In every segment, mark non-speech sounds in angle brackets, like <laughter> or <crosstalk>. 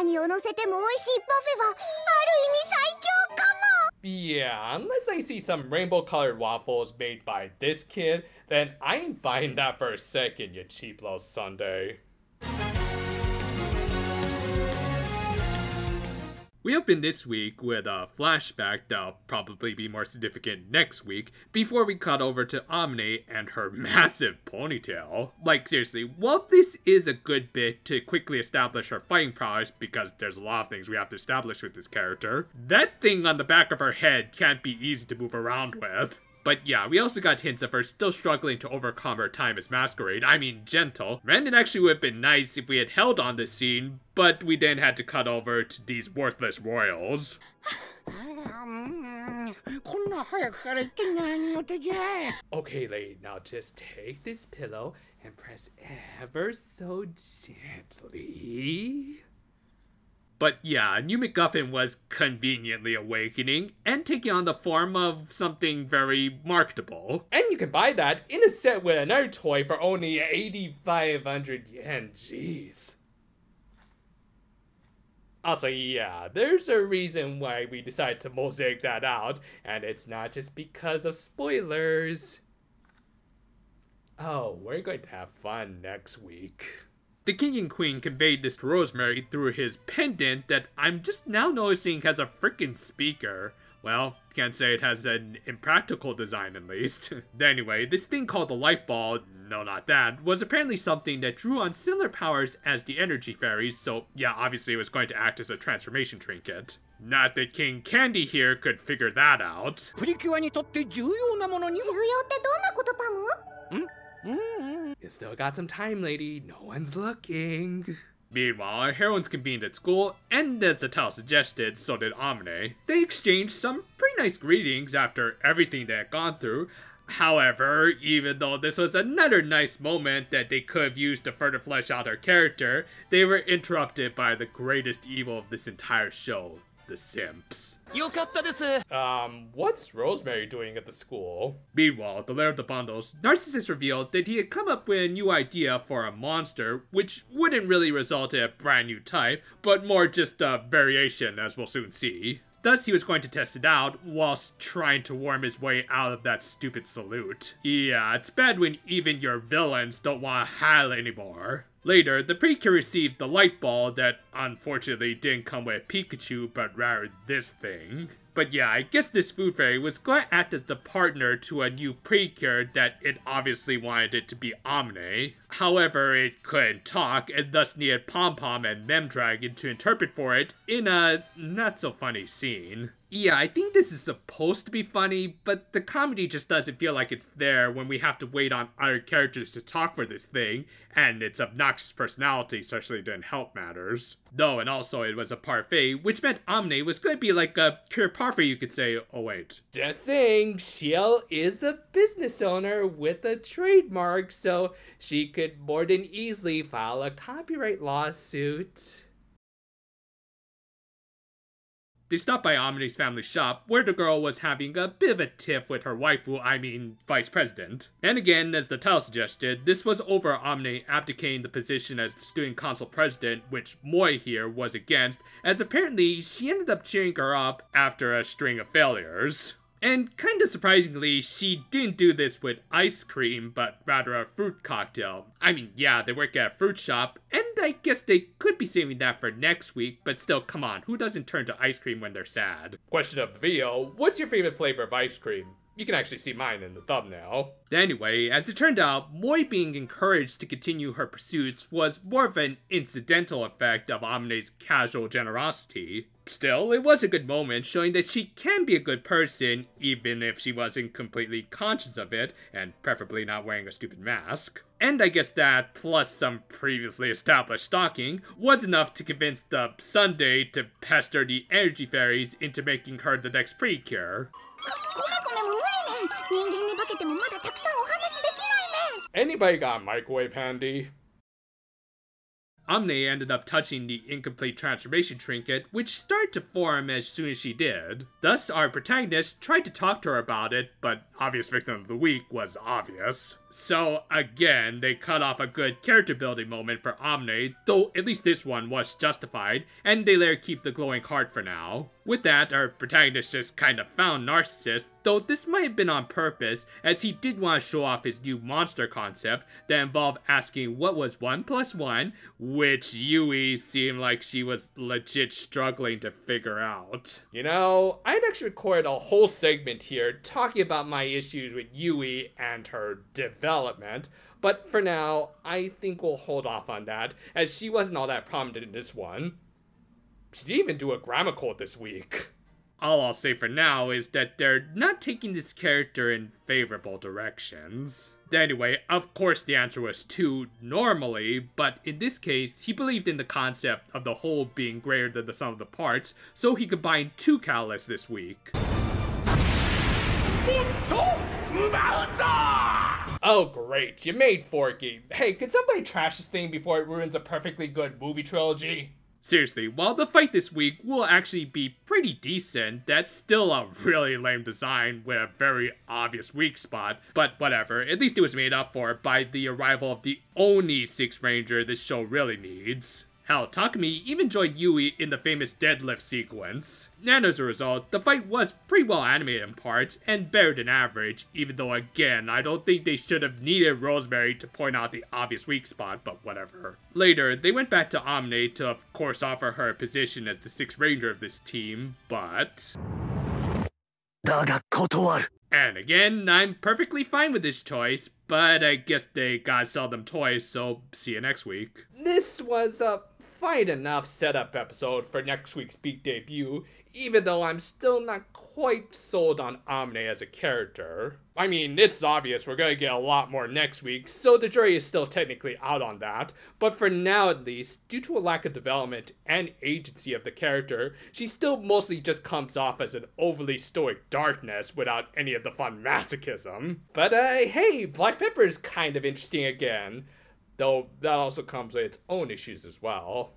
何を乗せても美味しいパフェはある意味最強かも Yeah, unless I see some rainbow colored waffles made by this kid, then I ain't buying that for a second, you cheap little sundae. We open this week with a flashback that'll probably be more significant next week before we cut over to Amane and her <laughs> massive ponytail. Like, seriously, while this is a good bit to quickly establish her fighting prowess because there's a lot of things we have to establish with this character, that thing on the back of her head can't be easy to move around with. But yeah, we also got hints of her still struggling to overcome her time as Masquerade. I mean, gentle. Randon actually would have been nice if we had held on this scene, but we then had to cut over to these worthless royals. Okay, lady, now just take this pillow and press ever so gently. But yeah, New MacGuffin was conveniently awakening and taking on the form of something very marketable. And you can buy that in a set with another toy for only 8,500 yen. Jeez. Also, yeah, there's a reason why we decided to mosaic that out, and it's not just because of spoilers. Oh, we're going to have fun next week. The king and queen conveyed this to Rosemary through his pendant that I'm just now noticing has a freaking speaker. Well, can't say it has an impractical design at least. <laughs> anyway, this thing called the light ball, no not that, was apparently something that drew on similar powers as the energy fairies, so yeah, obviously it was going to act as a transformation trinket. Not that King Candy here could figure that out. You still got some time, lady. No one's looking. Meanwhile, our heroines convened at school, and as the title suggested, so did Amane. They exchanged some pretty nice greetings after everything they had gone through. However, even though this was another nice moment that they could have used to further flesh out her character, they were interrupted by the greatest evil of this entire show, the simps. Um, what's Rosemary doing at the school? Meanwhile, at the Lair of the Bundles, Narcissus revealed that he had come up with a new idea for a monster, which wouldn't really result in a brand new type, but more just a variation, as we'll soon see. Thus, he was going to test it out whilst trying to worm his way out of that stupid salute. Yeah, it's bad when even your villains don't want to hide anymore. Later, the Precure received the light ball that unfortunately didn't come with Pikachu, but rather this thing. But yeah, I guess this food fairy was going to act as the partner to a new Precure that it obviously wanted it to be Amane. However, it couldn't talk and thus needed Pom Pom and Memdragon to interpret for it in a not so funny scene. Yeah, I think this is supposed to be funny, but the comedy just doesn't feel like it's there when we have to wait on our characters to talk for this thing, and its obnoxious personality certainly didn't help matters. No, and also it was a parfait, which meant Amane was going to be like a pure parfait, you could say. Oh, wait. Just saying, Ciel is a business owner with a trademark, so she could more than easily file a copyright lawsuit. They stopped by Amane's family shop, where the girl was having a bit of a tiff with her waifu, I mean, vice president. And again, as the title suggested, this was over Omni abdicating the position as the student council president, which Moi here was against, as apparently she ended up cheering her up after a string of failures. And kinda surprisingly, she didn't do this with ice cream, but rather a fruit cocktail. I mean, yeah, they work at a fruit shop, and I guess they could be saving that for next week, but still, come on, who doesn't turn to ice cream when they're sad? Question of the video, what's your favorite flavor of ice cream? You can actually see mine in the thumbnail. Anyway, as it turned out, Moi being encouraged to continue her pursuits was more of an incidental effect of Amane's casual generosity still, it was a good moment showing that she can be a good person even if she wasn't completely conscious of it, and preferably not wearing a stupid mask. And I guess that, plus some previously established stalking, was enough to convince the sundae to pester the energy fairies into making her the next precure. Anybody got a microwave handy? Amane ended up touching the incomplete transformation trinket, which started to form as soon as she did. Thus, our protagonist tried to talk to her about it, but obvious victim of the week was obvious. So again, they cut off a good character building moment for Amane, though at least this one was justified, and they let her keep the glowing heart for now. With that, our protagonist just kind of found Narcissus, though this might have been on purpose, as he did want to show off his new monster concept that involved asking what was 1 plus 1, which Yui seemed like she was legit struggling to figure out. You know, I'd actually recorded a whole segment here talking about my issues with Yui and her development, but for now, I think we'll hold off on that, as she wasn't all that prominent in this one. She didn't even do a grammar code this week. All I'll say for now is that they're not taking this character in favorable directions. Anyway, of course the answer was 2 normally, but in this case, he believed in the concept of the whole being greater than the sum of the parts, so he combined two catalysts this week. Oh great, you made Forky. Hey, could somebody trash this thing before it ruins a perfectly good movie trilogy? Seriously, while the fight this week will actually be pretty decent, that's still a really lame design with a very obvious weak spot, but whatever, at least it was made up for by the arrival of the only Sixth Ranger this show really needs. Hell, Takumi even joined Yui in the famous deadlift sequence. And as a result, the fight was pretty well animated in parts, and better than average, even though again, I don't think they should have needed Rosemary to point out the obvious weak spot, but whatever. Later, they went back to Amane to of course offer her a position as the Sixth Ranger of this team, but... And again, I'm perfectly fine with this choice, but I guess they gotta sell them toys, so see you next week. This was a fine enough setup episode for next week's big debut, even though I'm still not quite sold on Amane as a character. I mean, it's obvious we're gonna get a lot more next week, so the jury is still technically out on that, but for now at least, due to a lack of development and agency of the character, she still mostly just comes off as an overly stoic darkness without any of the fun masochism. But uh, hey, Black Pepper is kind of interesting again though that also comes with its own issues as well.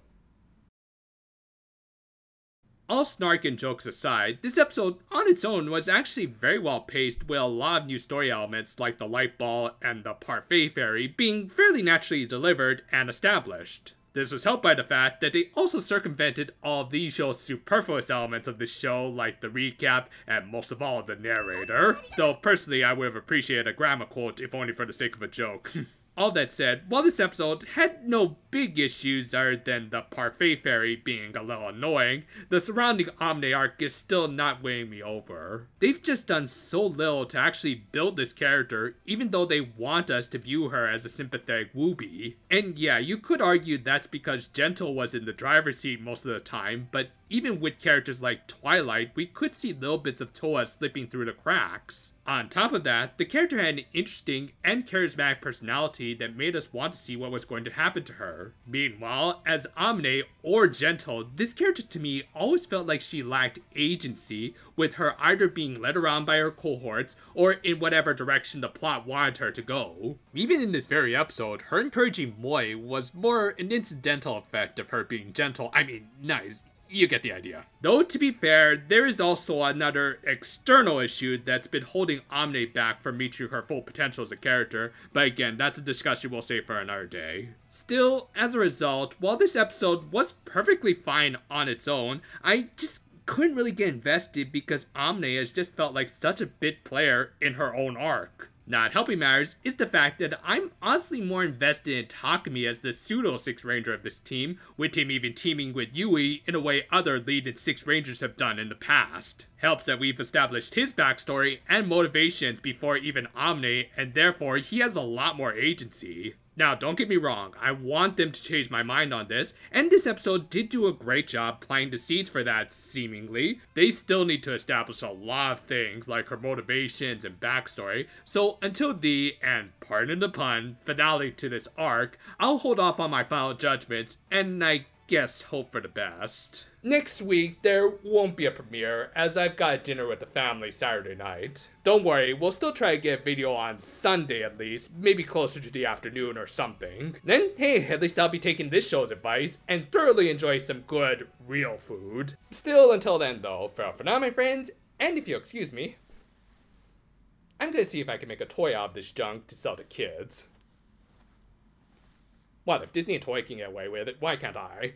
All snark and jokes aside, this episode on its own was actually very well paced with a lot of new story elements like the light ball and the parfait fairy being fairly naturally delivered and established. This was helped by the fact that they also circumvented all these show's superfluous elements of the show, like the recap and most of all the narrator. Though personally, I would have appreciated a grammar quote if only for the sake of a joke. <laughs> All that said, while this episode had no big issues other than the Parfait Fairy being a little annoying, the surrounding Amane arc is still not winning me over. They've just done so little to actually build this character, even though they want us to view her as a sympathetic Woobie. And yeah, you could argue that's because Gentle was in the driver's seat most of the time, but even with characters like Twilight, we could see little bits of Towa slipping through the cracks. On top of that, the character had an interesting and charismatic personality that made us want to see what was going to happen to her. Meanwhile, as Amane or Gentle, this character to me always felt like she lacked agency, with her either being led around by her cohorts or in whatever direction the plot wanted her to go. Even in this very episode, her encouraging Moi was more an incidental effect of her being gentle. I mean, nice you get the idea. Though to be fair, there is also another external issue that's been holding Amane back from reaching her full potential as a character, but again, that's a discussion we'll save for another day. Still, as a result, while this episode was perfectly fine on its own, I just couldn't really get invested because Amane has just felt like such a bit player in her own arc. Not helping matters is the fact that I'm honestly more invested in Takumi as the pseudo Sixth Ranger of this team, with him even teaming with Yui in a way other lead and Sixth Rangers have done in the past. Helps that we've established his backstory and motivations before even Amane, and therefore he has a lot more agency. Now, don't get me wrong, I want them to change my mind on this, and this episode did do a great job planting the seeds for that, seemingly. They still need to establish a lot of things, like her motivations and backstory, so until the, and pardon the pun, finale to this arc, I'll hold off on my final judgments, and I guess hope for the best. Next week, there won't be a premiere, as I've got dinner with the family Saturday night. Don't worry, we'll still try to get a video on Sunday at least, maybe closer to the afternoon or something. Then, hey, at least I'll be taking this show's advice and thoroughly enjoy some good, real food. Still, until then though, farewell for now my friends, and if you'll excuse me, I'm gonna see if I can make a toy out of this junk to sell to kids. What, if Disney and Toei can get away with it, why can't I?